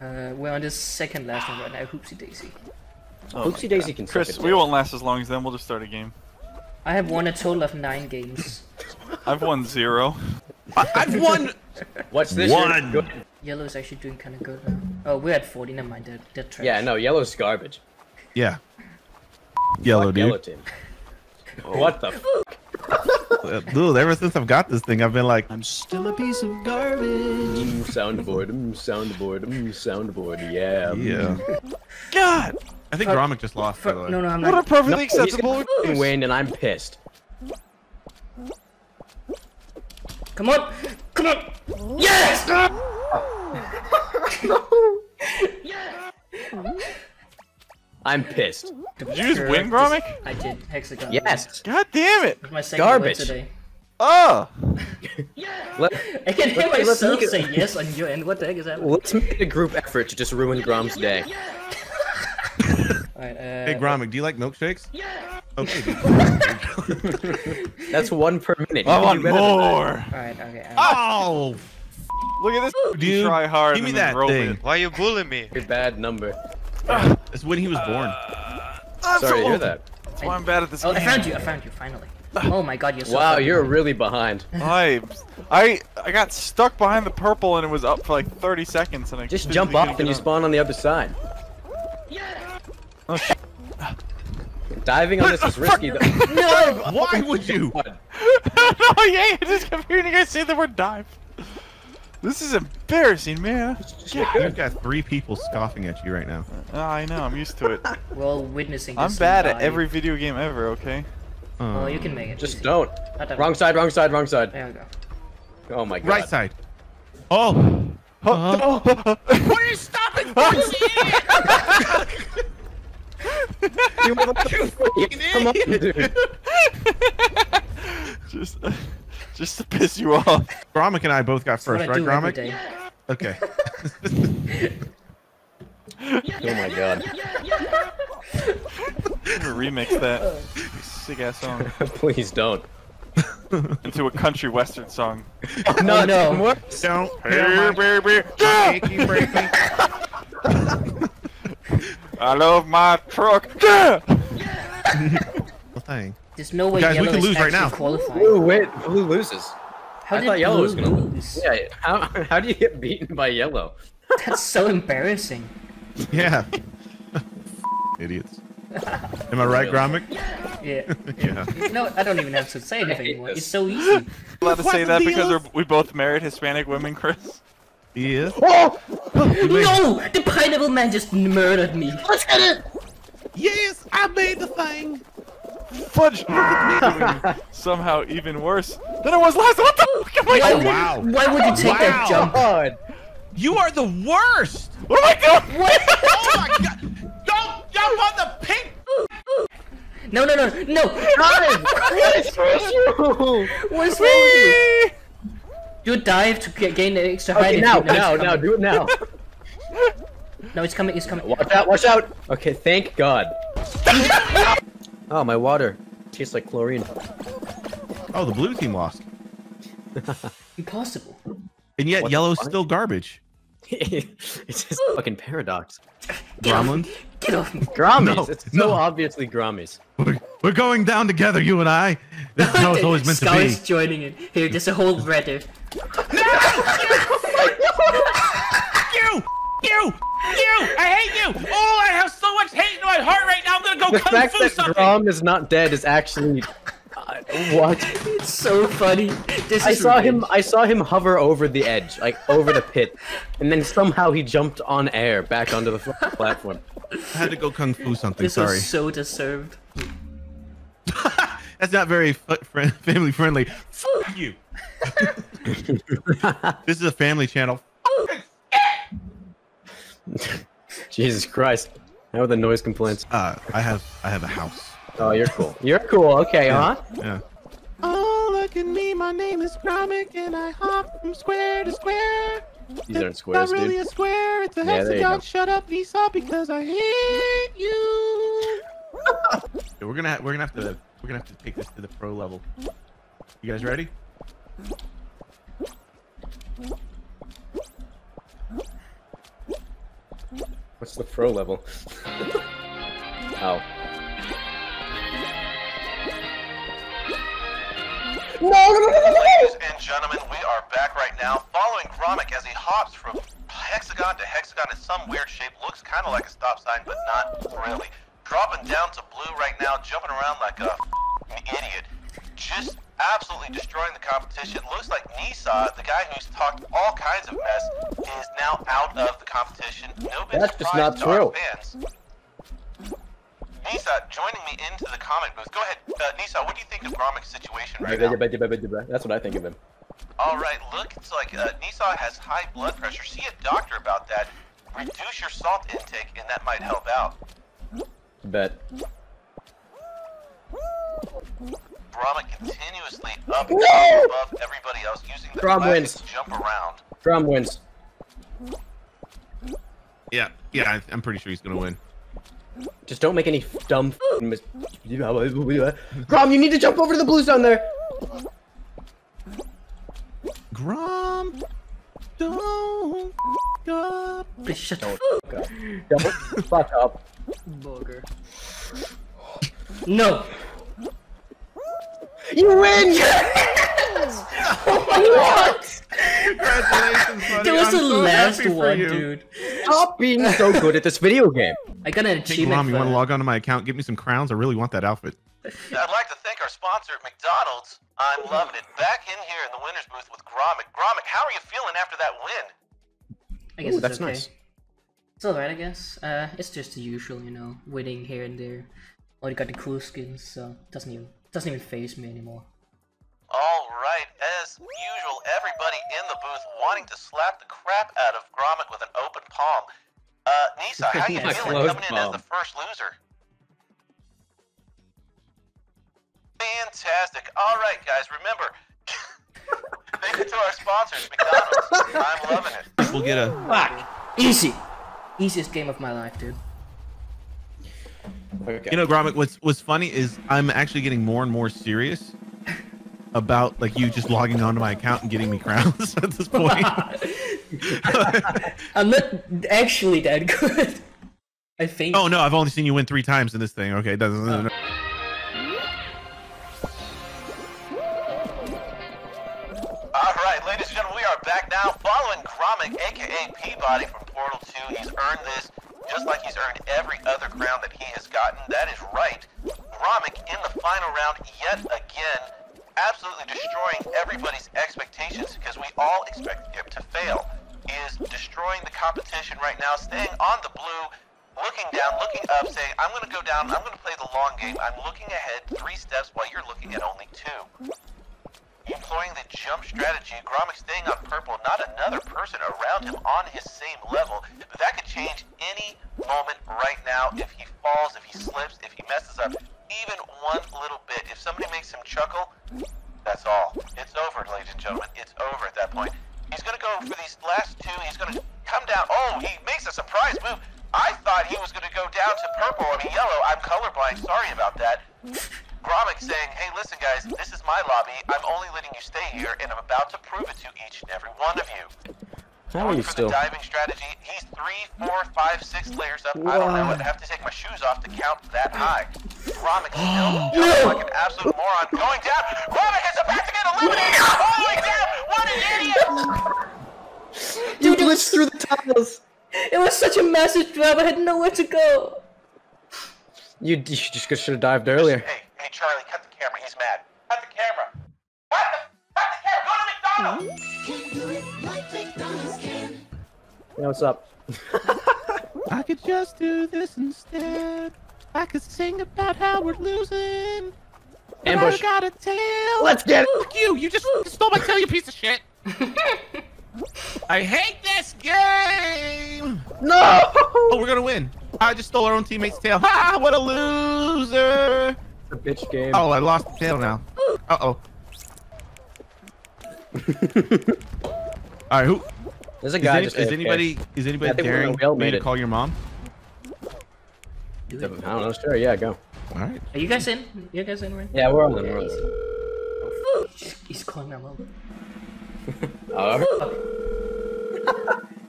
Uh, we're on the second last one right now, Hoopsie Daisy. Oh Oopsie Daisy can Chris, we won't last as long as them. We'll just start a game. I have won a total of nine games. I've won zero. I've won. What's this? One. You're. Yellow's actually doing kind of good now. Oh, we're at 40, never mind, they're, they're trash. Yeah, no, yellow's garbage. Yeah. Yellow, Fuck dude. Yellow team. What the? F- Uh, Dude, ever since I've got this thing, I've been like, I'm still a piece of garbage. mm, soundboard, mm, soundboard, mm, soundboard. Yeah. yeah. God! I think Fuck. Gromek just lost, by the way. No, no, I'm What a not. perfectly No, he's acceptable gonna fucking excuse. win, and I'm pissed. Come on! Come on! Yes! I'm pissed. Did you just win, Gromek? I did. Hexagon. Yes. God damn it! My second Garbage. today. Oh! Let, I can hear Let's- let's myself make it- say yes on your end. What the heck is happening? let's make a group effort to just ruin Grom's day. Alright, uh, Hey, Gromek, do you like milkshakes? Yeah. Okay. That's one per minute. I want can do better than that. more! Alright, okay. um, Oh! Look at this Dude, dude try hard give me and that roll thing. it. Why you bullying me? Your bad number. It's when he was born. Uh, Sorry to hear that. That's why I'm bad at this Oh, I found you, I found you, finally. Oh my god, you're so Wow, you're really behind. I, I, I got stuck behind the purple and it was up for like 30 seconds and I Just jump off and you on. spawn on the other side. Oh, shit. Diving on this is risky. Though. No! Why would you? no, yeah, I just kept hearing you guys say the word dive. This is embarrassing, man. You've got three people scoffing at you right now. Oh, I know, I'm used to it. We're all witnessing this. I'm bad at every video game ever, okay? Oh, Uh, you can make it. Just easy. don't. Wrong side, wrong side, wrong side. There we go. Oh my god. right side. Oh! Uh-huh. Oh, What are you stopping for? You motherfucker. Come on, dude. just, uh, just to piss you off. Gromek and I both got first, right, do every Gromek? day. Okay. Oh my god. Remix that sick ass song Please don't. into a country western song. No, no. no. Don't. Hey, baby. Achy. I love my truck. Yeah! Well, thing. There's no way Guys, we yellow can is lose right now. qualifying. Blue win. Blue loses. How I thought yellow blue was gonna lose? Yeah. How how do you get beaten by yellow? That's so embarrassing. Yeah. Idiots. Am I right, Gromek? Yeah. Yeah. No, I don't even have to say anything anymore. this. It's so easy. I'm allowed to say that because we're, we both married Hispanic women, Chris. He is. Oh! No! The pineapple man just murdered me. Yes, I made the thing. Fudge! Somehow even worse than it was last. What the fuck am I Why doing? would, wow. Why would you take that jump? God. You are the worst. What am I doing? Oh my god! Don't jump on the pink. No, no, no, no! What is with you? What's wrong with you? Do a dive to get, gain the extra height. Okay, if now, you know it's now, now, do it now. No, it's coming, it's coming. Watch out, watch out! Okay, thank God. Oh, my water tastes like chlorine. Oh, the blue team lost, Impossible. and yet What yellow's still garbage. it's just a fucking paradox. Gromlins. Get off me. Grommies. No, it's so obviously Grommies. We're, we're going down together, you and I. This is how it's always meant to be. Scout's joining in. Here, just a whole Reddit. You! You! You! I hate you! Oh, I have so much hate in my heart right now. I'm gonna go The kung fact fu that something. Grom is not dead is actually. What? It's so funny. This I is saw him. I saw him hover over the edge, like over the pit, and then somehow he jumped on air back onto the platform. I had to go kung fu something. This Sorry. was so deserved. That's not very fu- friend, family friendly. Fuck you. this is a family channel. Jesus Christ! How are the noise complaints? Uh, I have I have a house. Oh, you're cool. You're cool. Okay, huh? Yeah. Oh, look at me. My name is Gromek, and I hop from square to square. These aren't squares, Not really dude. a square. It's a Yeah, there you hexagon. go. Shut up, Lisa, because I hate you. We're gonna we're gonna have to we're gonna have to take this to the pro level. You guys ready? What's the pro level? oh. Ladies and gentlemen, we are back right now following Gromek as he hops from hexagon to hexagon in some weird shape. Looks kind of like a stop sign, but not really. Dropping down to blue right now, jumping around like a idiot. Just absolutely destroying the competition. Looks like Nisa, the guy who's talked all kinds of mess, is now out of the competition. No big That's just not true. fans. Nisa, joining me into the comment booth. Go ahead, uh, Nisa. What do you think of Gromek's situation right now? That's what I think of him. All right, look, it's like uh, Nisa has high blood pressure. See a doctor about that. Reduce your salt intake, and that might help out. Bet. Gromek continuously up and down above everybody else, using the Grom wins. to jump around. Drum wins. Yeah, yeah, I, I'm pretty sure he's gonna win. Just don't make any dumb f***ing mis- Grom, you need to jump over to the blue zone there! Grom, don't up. Please shut the Fuck up. Don't fuck up. booger. No! You win! what? Congratulations, buddy. That was I'm the so last happy for one, you. dude. Stop being so good at this video game. I got an Hey, achievement Grom, you want to that. log onto my account? Give me some crowns. I really want that outfit. I'd like to thank our sponsor, McDonald's. I'm loving it. Back in here in the winner's booth with Gromek. Gromek, how are you feeling after that win? I guess Ooh, it's that's okay. nice. It's alright, I guess. Uh, it's just the usual, you know, winning here and there. Already got the cool skins, so it doesn't even doesn't even phase me anymore. All right, as usual, everybody in the booth wanting to slap the crap out of Gromek with an open palm. Uh, Nisa, how you My feeling closed coming in as the first loser? Fantastic. All right, guys, remember, thank you to our sponsors, McDonald's. I'm loving it. We'll get a. Fuck! Easy! Easiest game of my life, dude. Okay. You know, Gromek, what's what's funny is I'm actually getting more and more serious about like you just logging onto my account and getting me crowns at this point. I'm not actually that good. I think. oh no, I've only seen you win three times in this thing. Okay, doesn't. Oh. All right, ladies and gentlemen, we are back now following Gromek, aka P-body from Portal 2. He's earned this just like he's earned every other crown that he has gotten. That is right. Gromek in the final round yet again, absolutely destroying everybody's expectations because we all expected him to fail. He is destroying the competition right now, staying on the blue, looking down, looking up, saying, I'm going to go down, I'm going to play the long game. I'm looking ahead three steps while you're looking at only two employing the jump strategy, Gromek staying on purple, not another person around him on his same level. But that could change any moment right now if he falls, if he slips, if he messes up even one little bit. If somebody makes him chuckle, that's all. It's over, ladies and gentlemen. It's over at that point. He's gonna go for these last two. He's gonna come down. Oh, he makes a surprise move. I thought he was gonna go down to purple. I mean yellow. I'm colorblind. Sorry about that. Gromek saying, hey, listen, guys, this is my lobby. I'm only letting you stay here, and I'm about to prove it to each and every one of you. How are Going you for still? the diving strategy. He's three, four, five, six layers up. I don't know. I'd have to take my shoes off to count that high. Gromek still jumping like an absolute moron. Going down. Gromek is about to get eliminated. Falling down. What an idiot. You glitched through the tunnels! It was such a massive drop, I had nowhere to go! You, you should have dived earlier. Hey, hey, Charlie, cut the camera. He's mad. Cut the camera. Cut the, cut the camera. Go to McDonald's. Yeah, what's up? I could just do this instead. I could sing about how we're losing. but Ambush. I got a tail. Let's get it! Fuck you! You just stole my tail, you piece of shit. I hate this game. No! Oh, we're gonna win. I just stole our own teammate's tail. Ha! What a loser! The bitch game. Oh, I lost the tail now. Uh oh. All right, who? There's a Is, guy any, just is anybody? Is anybody I daring gonna- we all me made to it. call your mom? I don't know, sure, yeah, go. All right. Are you guys in? You guys in, right? Yeah, we're on the we're He's, he's- he's calling my mom. Oh,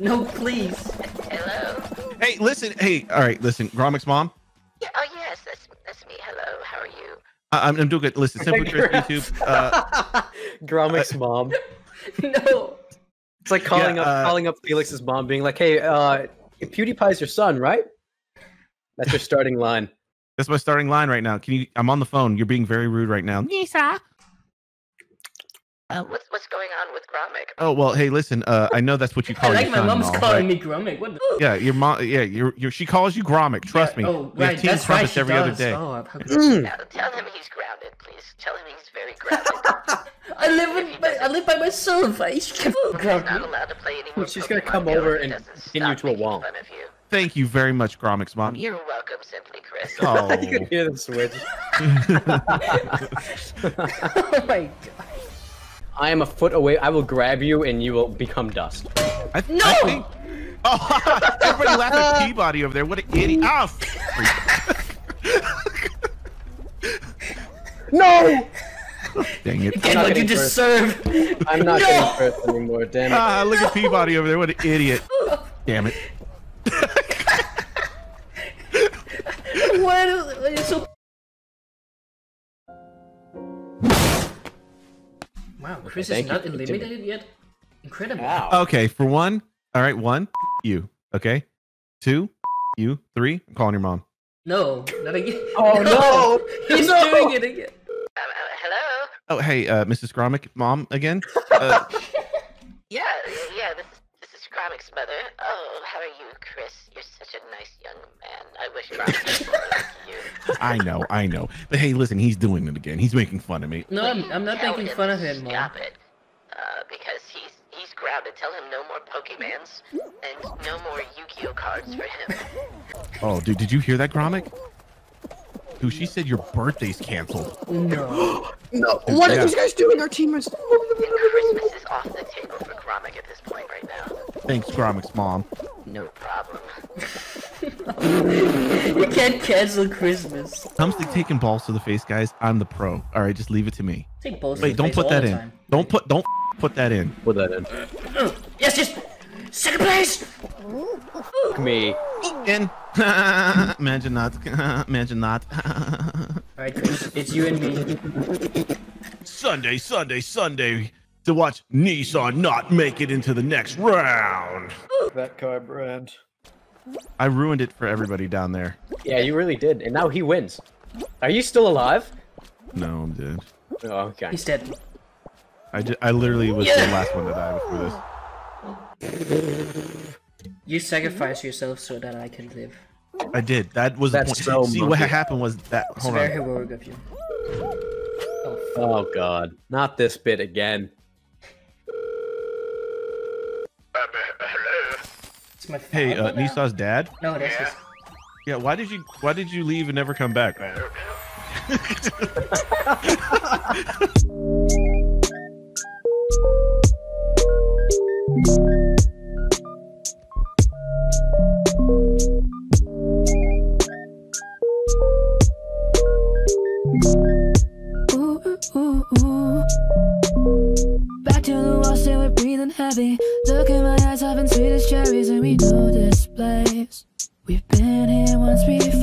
No, please. Hey, Hey, listen. Hey, all right. Listen, Gromek's mom. You? I, I'm, I'm doing good. Listen, Simply Chris YouTube. Uh, Gromek's mom. no. It's like calling Yeah, up uh, calling up Felix's mom, being like, "Hey, uh, PewDiePie's your son, right?" That's your starting line. that's my starting line right now. Can you? I'm on the phone. You're being very rude right now. Nisa. What's what's going on with Gromek? Oh well. Hey, listen. Uh, I know that's what you I call like your my son. and mom's all, calling right? me Gromek. What the? Yeah, your mom. Yeah, your your. She calls you Gromek. Trust me. Oh, we have right. Team That's right. She every does. other day. Oh, how could Mm. Now, tell him he's grounded, please. Tell him he's very grounded. I live with my, I live by myself. I she can he's ground not allowed to play any more She's gonna come over and doesn't pin you to a wall. fun of you. Thank you very much, Gromek's mom. You're welcome, Simply Chris. Oh. you can hear the switch. Oh my god. I am a foot away. I will grab you, and you will become dust. I, No! I think. Oh, everybody laugh at P-body over there. What an idiot! Oh, No, dang it! Get not what you getting first. deserve. I'm not No! getting first anymore. Damn it. Ah, look at P-body over there. What an idiot! Damn it! Why do- why are you so? Chris is not eliminated yet. Incredible. Wow. Okay, for one. All right, one. You. Okay. Two. You. Three. I'm calling your mom. No, not again. Oh, no! He's No! doing it again. Um, uh, hello? Oh, hey, uh, Mrs. Gromek, mom again. Uh, Yeah, yeah, this is, this is Gromek's mother. Oh, how are you, Chris? You're such a nice young man. I wish Gromek was like you. I know, I know. But hey, listen, he's doing it again. He's making fun of me. No, I'm, I'm not making fun of to him, mom. Stop it. Uh, because he's he's grounded. Tell him no more Pokemans and no more Yu-Gi-Oh cards for him. Oh, dude, did you hear that, Gromek? Dude, she said your birthday's canceled. No. No. What yeah. are these guys doing? Our team is. And Christmas is off the table for Gromek at this point right now. Thanks, Gromek's mom. No problem. You can't cancel Christmas. Comes to taking balls to the face, guys. I'm the pro. All right, just leave it to me. Take balls to Wait, the don't face put all that in. time. Don't put don't put that in. Put that in. Mm, yes, yes. Second place. Me. In. Imagine not. Imagine not. All right, Chris. It's you and me. Sunday, Sunday, Sunday to watch Nissan not make it into the next round. That car brand. I ruined it for everybody down there. Yeah, you really did, and now he wins. Are you still alive? No, I'm dead. Oh, okay. He's dead. I, ju- I literally was Yeah. the last one to die before this. You sacrifice yourself so that I can live. I did. That was That's the point. so See, what happened was that. It's Hold very heroic of you. Oh, Oh god, not this bit again. It's my Hey, uh, father now? Nisa's dad. No, that's his. Yeah, why did you why did you leave and never come back? Ooh, ooh, ooh. Back to the wall, still we're breathing heavy. Look in my eyes, having sweet as cherries, and we know this place. We've been here once before.